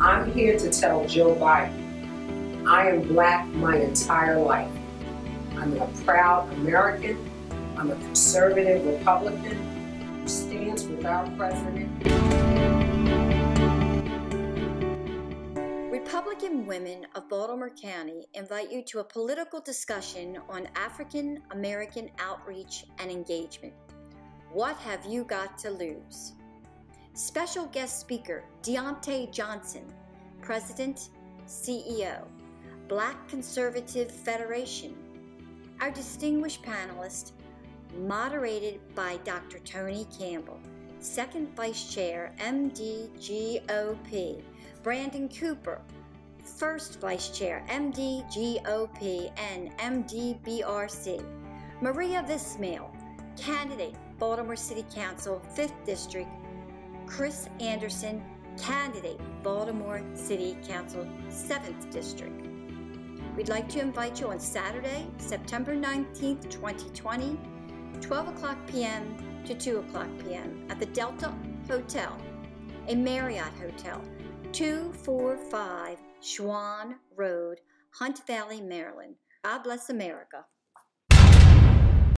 I'm here to tell Joe Biden I am black my entire life. I'm a proud American. I'm a conservative Republican who stands with our president. Republican women of Baltimore County invite you to a political discussion on African American outreach and engagement. What have you got to lose? Special guest speaker Diante Johnson, President, CEO, Black Conservative Federation. Our distinguished panelist, moderated by Dr. Tony Campbell, Second Vice Chair, MDGOP, Brandon Cooper, First Vice Chair, MDGOP and MDBRC, Maria Vismail, Candidate, Baltimore City Council, 5th District, Chris Anderson, Candidate, Baltimore City Council, 7th District. We'd like to invite you on Saturday, September 19th, 2020, 12 o'clock p.m. to 2 o'clock p.m. at the Delta Hotel, a Marriott Hotel, 245 Shawan Road, Hunt Valley, Maryland. God bless America.